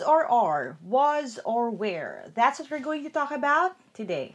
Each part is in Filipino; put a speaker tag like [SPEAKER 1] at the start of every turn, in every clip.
[SPEAKER 1] or are, was or where. That's what we're going to talk about today.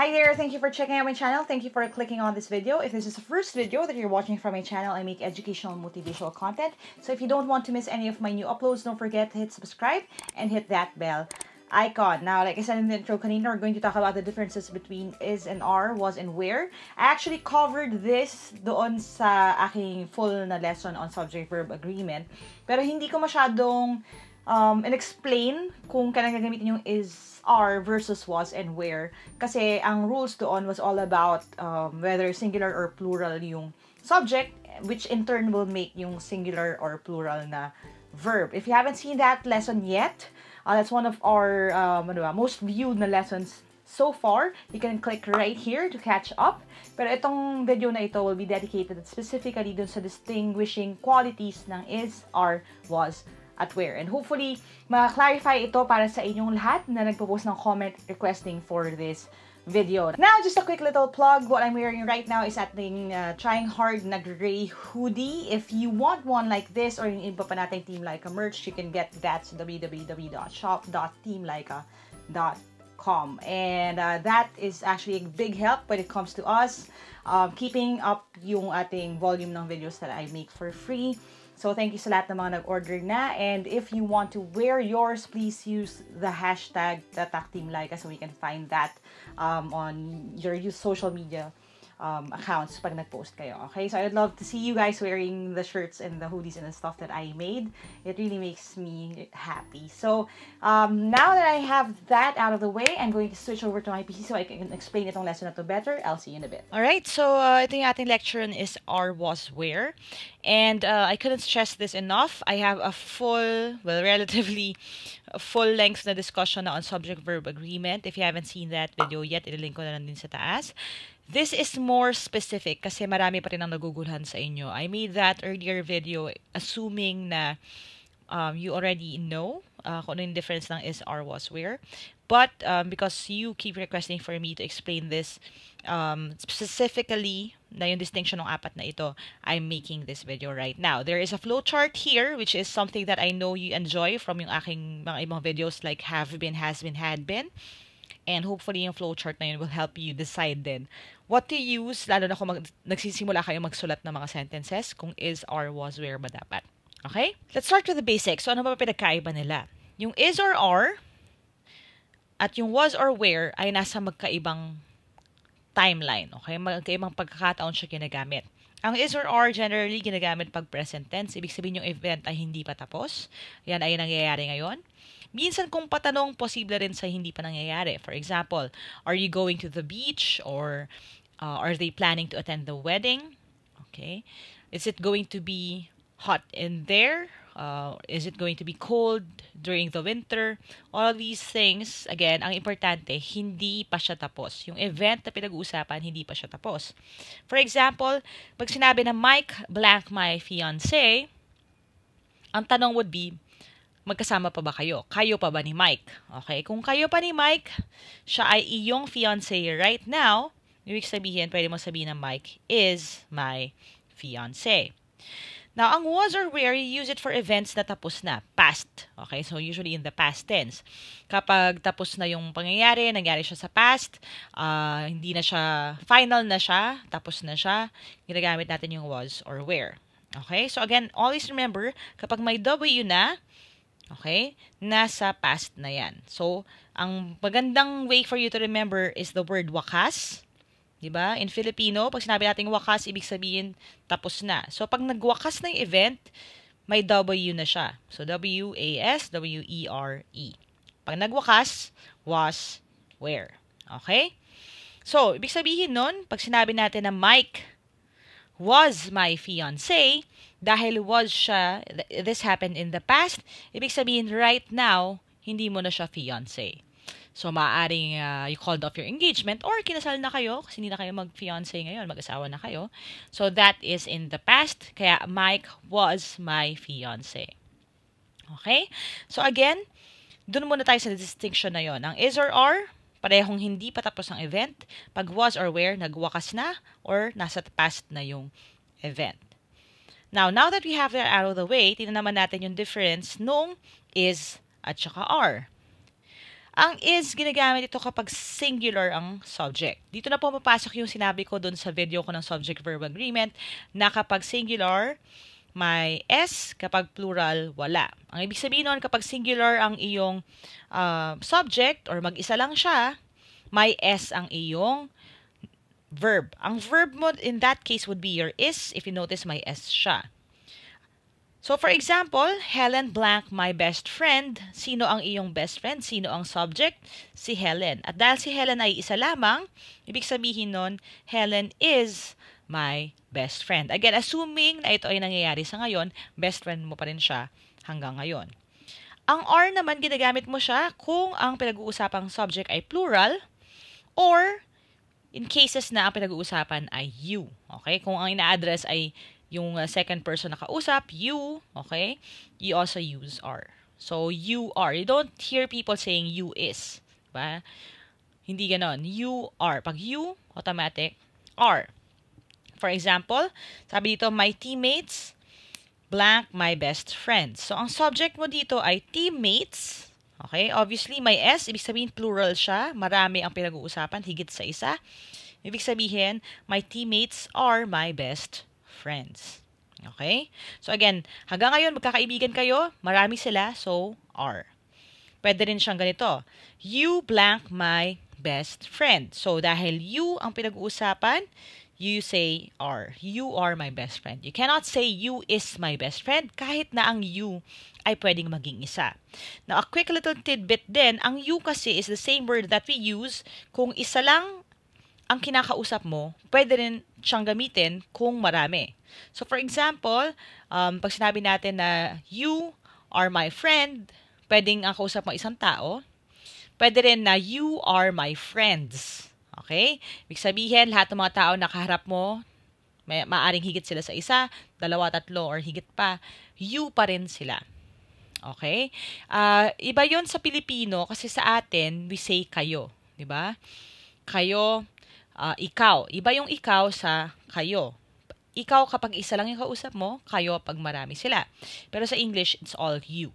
[SPEAKER 1] Hi there, thank you for checking out my channel. Thank you for clicking on this video. If this is the first video that you're watching from my channel, I make educational motivational content. So if you don't want to miss any of my new uploads, don't forget to hit subscribe and hit that bell icon. Now, like I said in the intro kanina, we're going to talk about the differences between is and are, was and where. I actually covered this doon sa aking full na lesson on subject-verb agreement. Pero hindi ko masyadong um, and-explain kung kailan gagamitin yung is are versus was and where. Kasi ang rules doon was all about um, whether singular or plural yung subject, which in turn will make yung singular or plural na verb. If you haven't seen that lesson yet, uh, that's one of our um, ano most viewed na lessons so far. You can click right here to catch up. Pero itong video na ito will be dedicated specifically dun sa distinguishing qualities ng is, are, was, at where. And hopefully, ma-clarify ito para sa inyong lahat na nagpo-post ng comment requesting for this video. Now, just a quick little plug. What I'm wearing right now is ating uh, Trying Hard na gray hoodie. If you want one like this or yung iba pa nating Team Laika merch, you can get that sa www.shop.teamlaika.com. And uh, that is actually a big help when it comes to us um, keeping up yung ating volume ng videos that I make for free. So, thank you sa lahat ng mga nag-order na. And if you want to wear yours, please use the hashtag TatakTeamLaika so we can find that um, on your social media um, accounts pag nag-post kayo. Okay? So, I'd love to see you guys wearing the shirts and the hoodies and the stuff that I made. It really makes me happy. So, um, now that I have that out of the way, I'm going to switch over to my PC so I can explain itong lesson na to better. I'll see you in a bit. Alright, so uh, ito yung ating lecture is R was, where. And uh, I couldn't stress this enough. I have a full, well, relatively full-length na discussion na on subject-verb agreement. If you haven't seen that video yet, ililink ko na lang din sa taas. This is more specific kasi marami pa rin ang nagugulhan sa inyo. I made that earlier video assuming na um, you already know uh, kung ano yung difference ng is, are, was, where. But um, because you keep requesting for me to explain this um, specifically na yung distinction ng apat na ito, I'm making this video right now. There is a flowchart here which is something that I know you enjoy from yung aking mga ibang videos like have been, has been, had been. And hopefully yung flowchart na yun will help you decide then what to use, lalo na kung mag, nagsisimula kayo magsulat ng mga sentences, kung is, are, was, where ba dapat. Okay? Let's start with the basics. So, ano ba pinagkaiba nila? Yung is or are, at yung was or where ay nasa magkaibang timeline. Okay? Magkaibang pagkakataon siya ginagamit. Ang is or are generally ginagamit pag present tense. Ibig sabihin yung event ay hindi pa tapos. Yan ay nangyayari ngayon. Minsan kung patanong, posible rin sa hindi pa nangyayari. For example, are you going to the beach? Or uh, are they planning to attend the wedding? Okay. Is it going to be hot in there? Uh, is it going to be cold during the winter? All of these things, again, ang importante, hindi pa siya tapos. Yung event na pinag-uusapan, hindi pa siya tapos. For example, pag sinabi na Mike blank my fiance, ang tanong would be, magkasama pa ba kayo? Kayo pa ba ni Mike? Okay, kung kayo pa ni Mike, siya ay iyong fiance right now, ibig sabihin, pwede mo sabihin na Mike is my fiance. Now, ang was or where, you use it for events na tapos na, past. Okay, so usually in the past tense. Kapag tapos na yung pangyayari, nangyari siya sa past, uh, hindi na siya, final na siya, tapos na siya, ginagamit natin yung was or where. Okay, so again, always remember, kapag may W na, Okay? Nasa past na yan. So, ang magandang way for you to remember is the word wakas. Diba? In Filipino, pag sinabi natin wakas, ibig sabihin tapos na. So, pag nagwakas na yung event, may W na siya. So, W-A-S, W-E-R-E. Pag nagwakas, was, where. Okay? So, ibig sabihin nun, pag sinabi natin na Mike was my fiancé, dahil was siya, this happened in the past, ibig sabihin right now, hindi mo na siya fiancé. So, maaaring uh, you called off your engagement or kinasal na kayo kasi hindi na kayo mag-fiancé ngayon, mag-asawa na kayo. So, that is in the past. Kaya, Mike was my fiancé. Okay? So, again, Doon muna tayo sa distinction na yon. Ang is or are, parehong hindi pa tapos ang event. Pag was or were, nagwakas na or nasa past na yung event. Now, now that we have that out of the way, tingnan naman natin yung difference nung is at saka are. Ang is, ginagamit ito kapag singular ang subject. Dito na po mapasok yung sinabi ko doon sa video ko ng subject-verb agreement na kapag singular, may S, kapag plural, wala. Ang ibig sabihin nun, kapag singular ang iyong uh, subject or mag-isa lang siya, may S ang iyong verb. Ang verb mo in that case would be your is. If you notice, may S siya. So, for example, Helen blank my best friend. Sino ang iyong best friend? Sino ang subject? Si Helen. At dahil si Helen ay isa lamang, ibig sabihin nun, Helen is my best friend. Again, assuming na ito ay nangyayari sa ngayon, best friend mo pa rin siya hanggang ngayon. Ang are naman, ginagamit mo siya kung ang pinag-uusapang subject ay plural or in cases na ang pinag-uusapan ay you. Okay? Kung ang ina-address ay yung uh, second person na kausap, you, okay? You also use are. So, you are. You don't hear people saying you is. Diba? Hindi ganon. You are. Pag you, automatic, are. For example, sabi dito, my teammates blank my best friends. So, ang subject mo dito ay teammates. Okay? Obviously, may S. Ibig sabihin, plural siya. Marami ang pinag-uusapan, higit sa isa. Ibig sabihin, my teammates are my best friends. Okay? So, again, hanggang ngayon, magkakaibigan kayo. Marami sila, so, are. Pwede rin siyang ganito. You blank my best friend. So, dahil you ang pinag-uusapan, you say are. You are my best friend. You cannot say you is my best friend kahit na ang you ay pwedeng maging isa. Now, a quick little tidbit din, ang you kasi is the same word that we use kung isa lang ang kinakausap mo, pwede rin siyang gamitin kung marami. So, for example, um, pag sinabi natin na you are my friend, pwedeng ang kausap mo isang tao. Pwede rin na you are my friends. Okay? Ibig sabihin, lahat ng mga tao nakaharap mo, may, maaring higit sila sa isa, dalawa, tatlo, or higit pa, you pa rin sila. Okay? Uh, iba yon sa Pilipino kasi sa atin, we say kayo. Ba? Kayo, uh, ikaw. Iba yung ikaw sa kayo. Ikaw kapag isa lang yung kausap mo, kayo pag marami sila. Pero sa English, it's all you.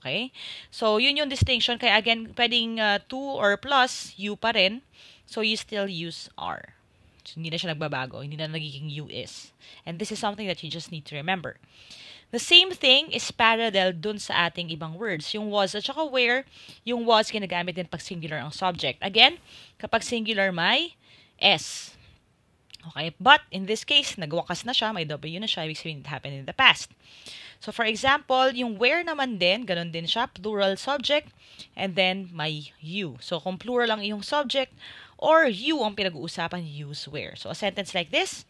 [SPEAKER 1] Okay? So, yun yung distinction. Kaya again, pwedeng uh, to or plus, you pa rin. So, you still use are. So, hindi na siya nagbabago. Hindi na nagiging you is. And this is something that you just need to remember. The same thing is parallel dun sa ating ibang words. Yung was at saka where, yung was ginagamit din pag singular ang subject. Again, kapag singular may S. Okay, but in this case, nagwakas na siya, may W na siya, ibig sabihin it happened in the past. So for example, yung where naman din, ganun din siya, plural subject, and then may you. So kung plural lang yung subject, or you ang pinag-uusapan, use where. So, a sentence like this,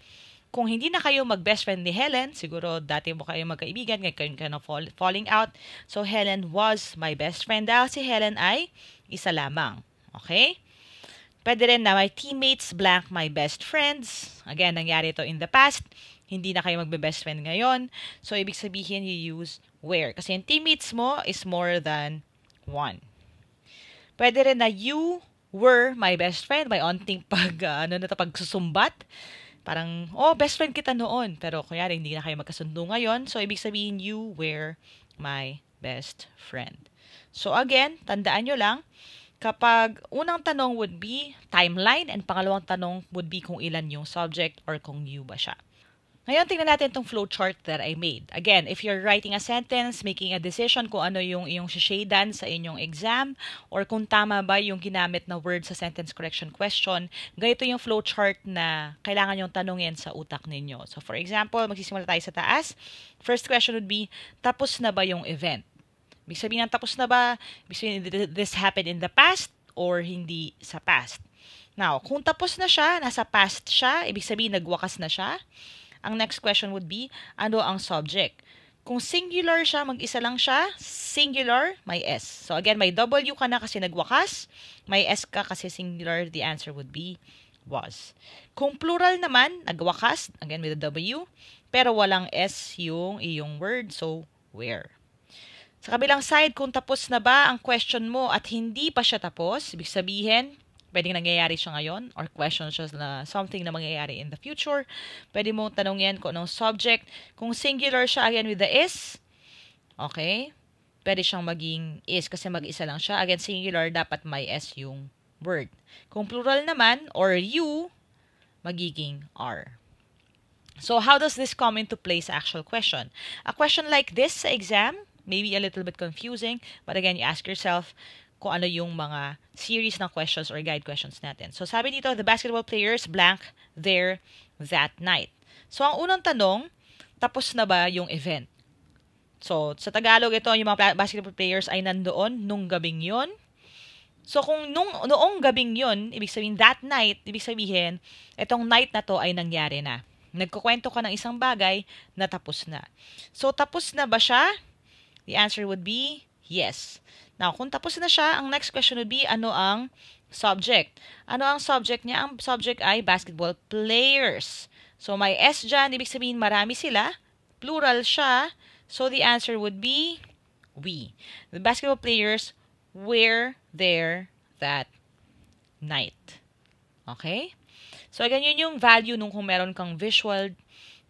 [SPEAKER 1] kung hindi na kayo mag-best friend ni Helen, siguro dati mo kayo magkaibigan, ngayon kayo of fall, falling out. So, Helen was my best friend dahil si Helen ay isa lamang. Okay? Pwede rin na my teammates blank my best friends. Again, nangyari ito in the past. Hindi na kayo magbe-best friend ngayon. So, ibig sabihin, you use where. Kasi yung teammates mo is more than one. Pwede rin na you were my best friend. May onting pag, uh, ano na to, pagsusumbat. Parang, oh, best friend kita noon. Pero kunyari, hindi na kayo magkasundo ngayon. So, ibig sabihin, you were my best friend. So, again, tandaan nyo lang, kapag unang tanong would be timeline and pangalawang tanong would be kung ilan yung subject or kung you ba siya. Ngayon, tingnan natin itong flowchart that I made. Again, if you're writing a sentence, making a decision kung ano yung iyong shadan sa inyong exam, or kung tama ba yung ginamit na word sa sentence correction question, ganito yung flowchart na kailangan yung tanungin sa utak ninyo. So, for example, magsisimula tayo sa taas. First question would be, tapos na ba yung event? Ibig sabihin tapos na ba? Ibig sabihin, this happened in the past or hindi sa past? Now, kung tapos na siya, nasa past siya, ibig sabihin nagwakas na siya, ang next question would be, ano ang subject? Kung singular siya, mag-isa lang siya, singular, may S. So again, may W ka na kasi nagwakas, may S ka kasi singular, the answer would be was. Kung plural naman, nagwakas, again with a W, pero walang S yung iyong word, so where. Sa kabilang side, kung tapos na ba ang question mo at hindi pa siya tapos, ibig sabihin, pwedeng nangyayari siya ngayon or question siya na something na mangyayari in the future. Pwede mo tanongin kung anong subject. Kung singular siya, again, with the is, okay, pwede siyang maging is kasi mag-isa lang siya. Again, singular, dapat may s yung word. Kung plural naman, or you, magiging are. So, how does this come into play sa actual question? A question like this sa exam, maybe a little bit confusing, but again, you ask yourself kung ano yung mga series ng questions or guide questions natin. So, sabi dito, the basketball players blank there that night. So, ang unang tanong, tapos na ba yung event? So, sa Tagalog, ito, yung mga basketball players ay nandoon nung gabing yon. So, kung nung, noong gabing yon, ibig sabihin, that night, ibig sabihin, itong night na to ay nangyari na. Nagkukwento ka ng isang bagay na tapos na. So, tapos na ba siya? The answer would be yes. Now, kung tapos na siya, ang next question would be, ano ang subject? Ano ang subject niya? Ang subject ay basketball players. So, may S dyan, ibig sabihin marami sila. Plural siya. So, the answer would be we. The basketball players were there that night. Okay? So, ganyan yung value nung kung meron kang visual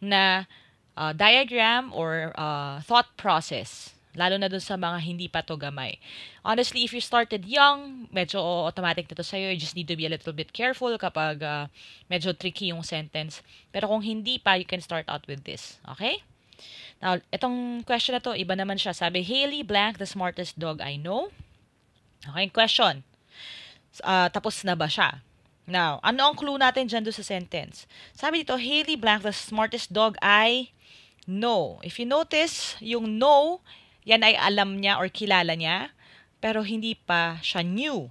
[SPEAKER 1] na uh, diagram or uh, thought process Lalo na dun sa mga hindi pa to gamay. Honestly, if you started young, medyo automatic na to sa'yo. You just need to be a little bit careful kapag uh, medyo tricky yung sentence. Pero kung hindi pa, you can start out with this. Okay? Now, itong question na to, iba naman siya. Sabi, Haley blank, the smartest dog I know. Okay, question. Uh, tapos na ba siya? Now, ano ang clue natin dyan doon sa sentence? Sabi dito, Haley blank, the smartest dog I know. If you notice, yung know yan ay alam niya or kilala niya, pero hindi pa siya new.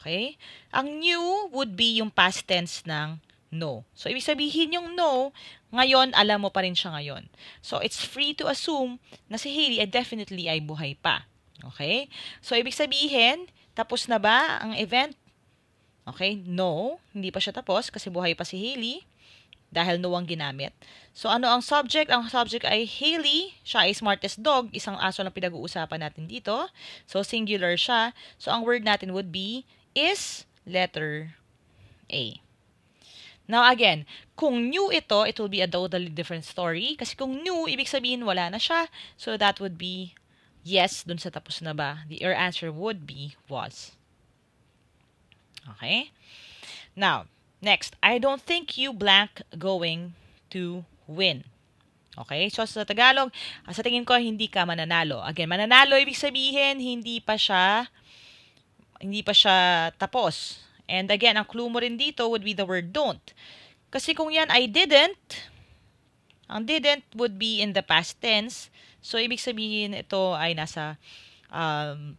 [SPEAKER 1] Okay? Ang new would be yung past tense ng no. So, ibig sabihin yung no, ngayon, alam mo pa rin siya ngayon. So, it's free to assume na si Haley ay definitely ay buhay pa. Okay? So, ibig sabihin, tapos na ba ang event? Okay? No, hindi pa siya tapos kasi buhay pa si Haley dahil no ang ginamit. So, ano ang subject? Ang subject ay Haley. Siya ay smartest dog. Isang aso na pinag-uusapan natin dito. So, singular siya. So, ang word natin would be is letter A. Now, again, kung new ito, it will be a totally different story. Kasi kung new, ibig sabihin wala na siya. So, that would be yes dun sa tapos na ba. The, your answer would be was. Okay? Now, Next, I don't think you blank going to win. Okay? So, sa Tagalog, ah, sa tingin ko, hindi ka mananalo. Again, mananalo, ibig sabihin, hindi pa siya, hindi pa siya tapos. And again, ang clue mo rin dito would be the word don't. Kasi kung yan I didn't, ang didn't would be in the past tense. So, ibig sabihin, ito ay nasa um,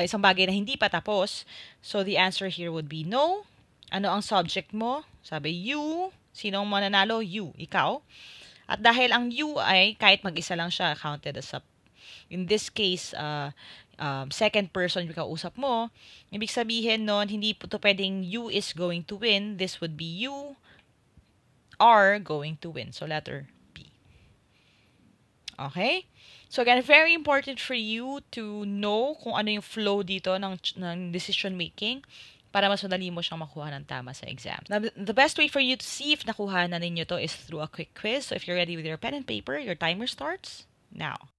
[SPEAKER 1] isang bagay na hindi pa tapos. So, the answer here would be no. Ano ang subject mo? Sabi, you. Sino ang mananalo? You. Ikaw. At dahil ang you ay, kahit mag-isa lang siya, counted as a, in this case, uh, um, second person yung kausap mo, ibig sabihin nun, hindi to pwedeng you is going to win. This would be you are going to win. So, letter B. Okay? So, again, very important for you to know kung ano yung flow dito ng, ng decision making para mas madali mo siyang makuha ng tama sa exam. Now, the best way for you to see if nakuha na ninyo to is through a quick quiz. So if you're ready with your pen and paper, your timer starts now.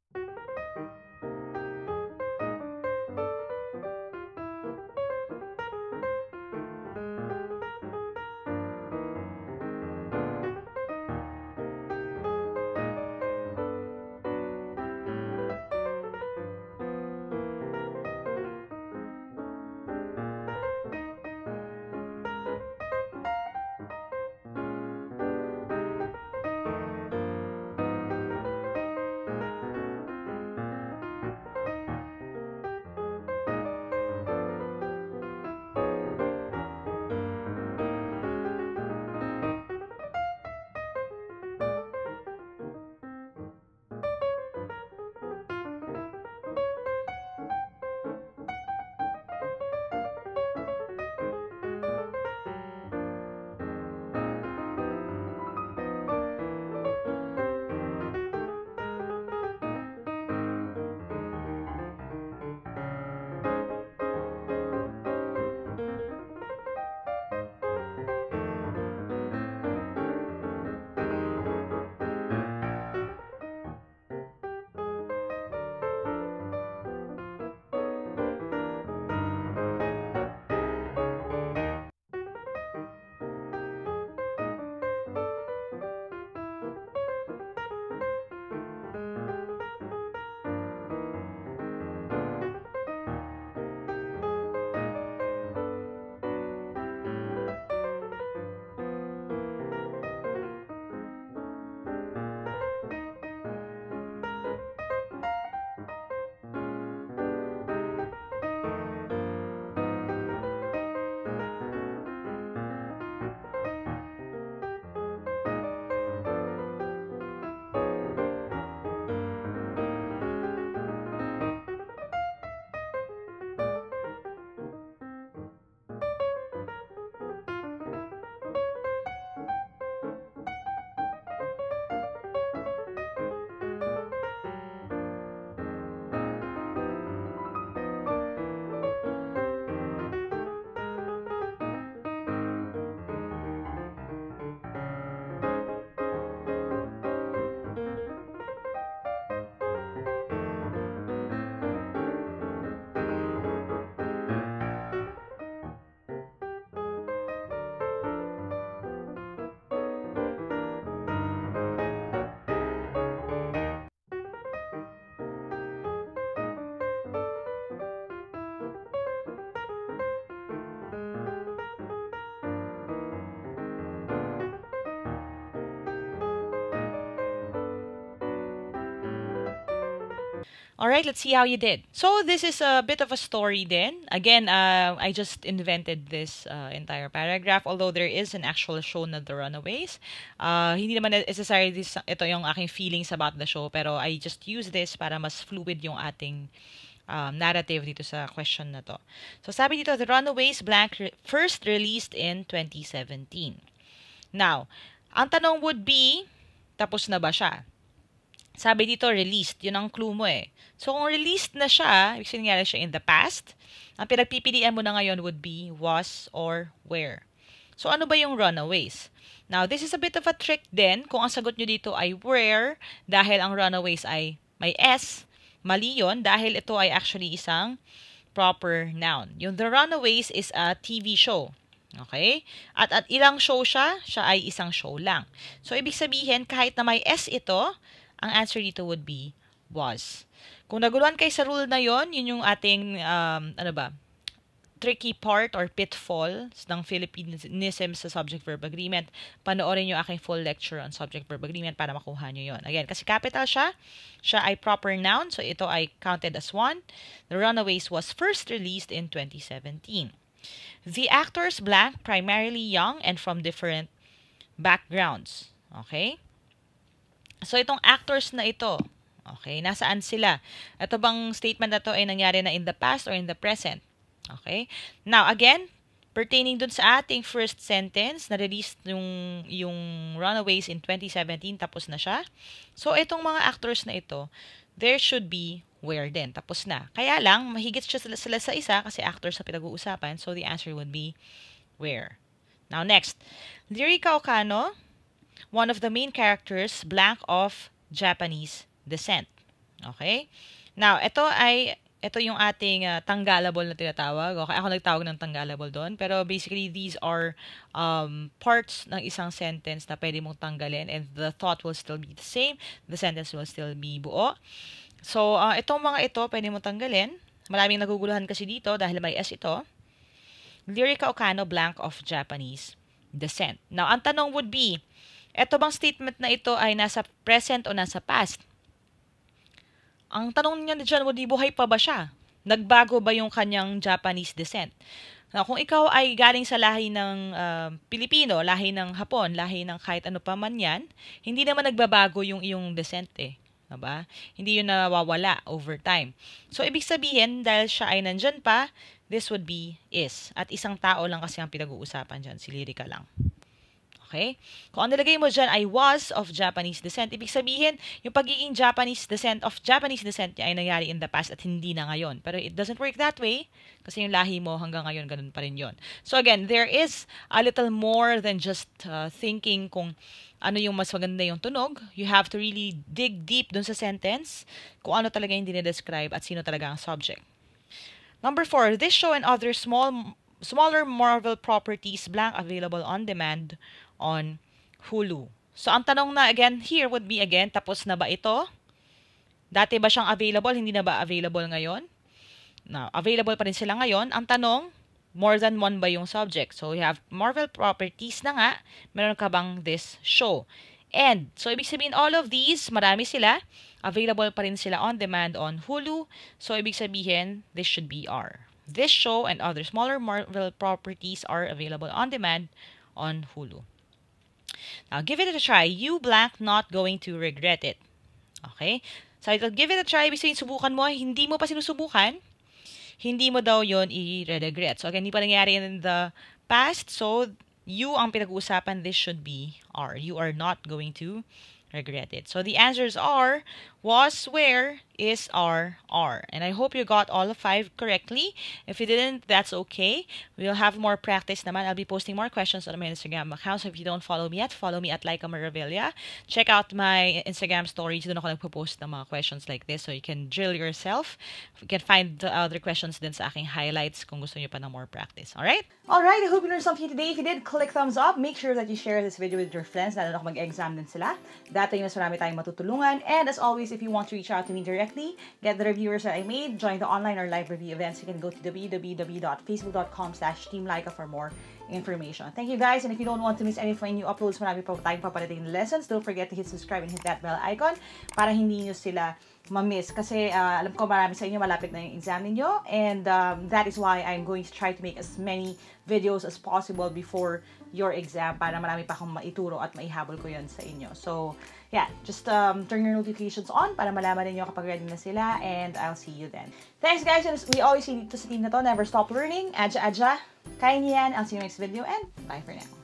[SPEAKER 1] Alright, let's see how you did. So, this is a bit of a story then. Again, uh, I just invented this uh, entire paragraph. Although there is an actual show na The Runaways. Uh, hindi naman necessarily this, ito yung aking feelings about the show. Pero I just use this para mas fluid yung ating um, narrative dito sa question na to. So, sabi dito, The Runaways blank re- first released in 2017. Now, ang tanong would be, tapos na ba siya? Sabi dito, released. Yun ang clue mo eh. So, kung released na siya, ibig sabihin siya in the past, ang pinagpipilian mo na ngayon would be was or where. So, ano ba yung runaways? Now, this is a bit of a trick din kung ang sagot nyo dito ay where dahil ang runaways ay may S. Mali yun dahil ito ay actually isang proper noun. Yung The Runaways is a TV show. Okay? At at ilang show siya? Siya ay isang show lang. So, ibig sabihin, kahit na may S ito, ang answer dito would be was. Kung naguluhan kayo sa rule na yon, yun yung ating, um, ano ba, tricky part or pitfall ng Philippinism sa subject-verb agreement, panoorin nyo aking full lecture on subject-verb agreement para makuha nyo yon. Again, kasi capital siya, siya ay proper noun, so ito ay counted as one. The Runaways was first released in 2017. The actors blank, primarily young and from different backgrounds. Okay? So, itong actors na ito, okay, nasaan sila? Ito bang statement na to ay nangyari na in the past or in the present? Okay? Now, again, pertaining dun sa ating first sentence, na-release yung, yung Runaways in 2017, tapos na siya. So, itong mga actors na ito, there should be where din. Tapos na. Kaya lang, mahigit siya sila, sila sa isa kasi actors sa pinag-uusapan. So, the answer would be where. Now, next. Lyrica Okano, one of the main characters, blank of Japanese descent. Okay? Now, ito ay ito yung ating uh, tanggalable na tinatawag. Okay, ako nagtawag ng tanggalable doon. Pero basically, these are um, parts ng isang sentence na pwede mong tanggalin and the thought will still be the same. The sentence will still be buo. So, uh, itong mga ito, pwede mong tanggalin. Maraming naguguluhan kasi dito dahil may S ito. Lyrica Okano, blank of Japanese descent. Now, ang tanong would be, ito bang statement na ito ay nasa present o nasa past? Ang tanong niya dyan, di buhay pa ba siya? Nagbago ba yung kanyang Japanese descent? Now, kung ikaw ay galing sa lahi ng uh, Pilipino, lahi ng Hapon, lahi ng kahit ano pa man yan, hindi naman nagbabago yung iyong descent eh. Diba? Hindi yun nawawala over time. So, ibig sabihin, dahil siya ay nandyan pa, this would be is. At isang tao lang kasi ang pinag-uusapan dyan, si Lyrica lang. Okay? Kung ang nilagay mo dyan ay was of Japanese descent, ibig sabihin, yung pagiging Japanese descent of Japanese descent niya ay nangyari in the past at hindi na ngayon. Pero it doesn't work that way kasi yung lahi mo hanggang ngayon ganun pa rin yon. So again, there is a little more than just uh, thinking kung ano yung mas maganda yung tunog. You have to really dig deep dun sa sentence kung ano talaga yung dinedescribe at sino talaga ang subject. Number four, this show and other small smaller Marvel properties blank available on demand on Hulu. So, ang tanong na again here would be again, tapos na ba ito? Dati ba siyang available? Hindi na ba available ngayon? Now, available pa rin sila ngayon. Ang tanong, more than one ba yung subject? So, we have Marvel properties na nga. Meron ka bang this show? And, so ibig sabihin all of these, marami sila. Available pa rin sila on demand on Hulu. So, ibig sabihin, this should be R. This show and other smaller Marvel properties are available on demand on Hulu. Now, give it a try. You blank not going to regret it. Okay? So, ito, give it a try. Ibig sabihin, subukan mo. Hindi mo pa sinusubukan. Hindi mo daw yon i-regret. So, again, hindi pa nangyari in the past. So, you ang pinag-uusapan, this should be are. You are not going to regret it. So, the answers are was, where, is, are, are. And I hope you got all of five correctly. If you didn't, that's okay. We'll have more practice naman. I'll be posting more questions on my Instagram account. So if you don't follow me yet, follow me at Laika Maravilla. Check out my Instagram stories. Doon ako nagpo-post ng mga questions like this so you can drill yourself. You can find the other questions din sa aking highlights kung gusto niyo pa ng more practice. Alright? Alright, I hope you learned something today. If you did, click thumbs up. Make sure that you share this video with your friends lalo na mag-exam din sila. Dati mas marami tayong matutulungan. And as always, if you want to reach out to me directly, get the reviewers that I made, join the online or live review events, you can go to www.facebook.com slash teamlaika for more information. Thank you guys, and if you don't want to miss any of my new uploads, marami pa tayong paparating lessons, don't forget to hit subscribe and hit that bell icon para hindi nyo sila ma-miss. Kasi uh, alam ko marami sa inyo malapit na yung exam ninyo. And um, that is why I'm going to try to make as many videos as possible before your exam para marami pa akong maituro at maihabol ko yon sa inyo. So, yeah, just um, turn your notifications on para malaman ninyo kapag ready na sila and I'll see you then. Thanks guys! And we always see dito sa team na to, never stop learning. Adja, adja, kaya niyan. I'll see you next video and bye for now.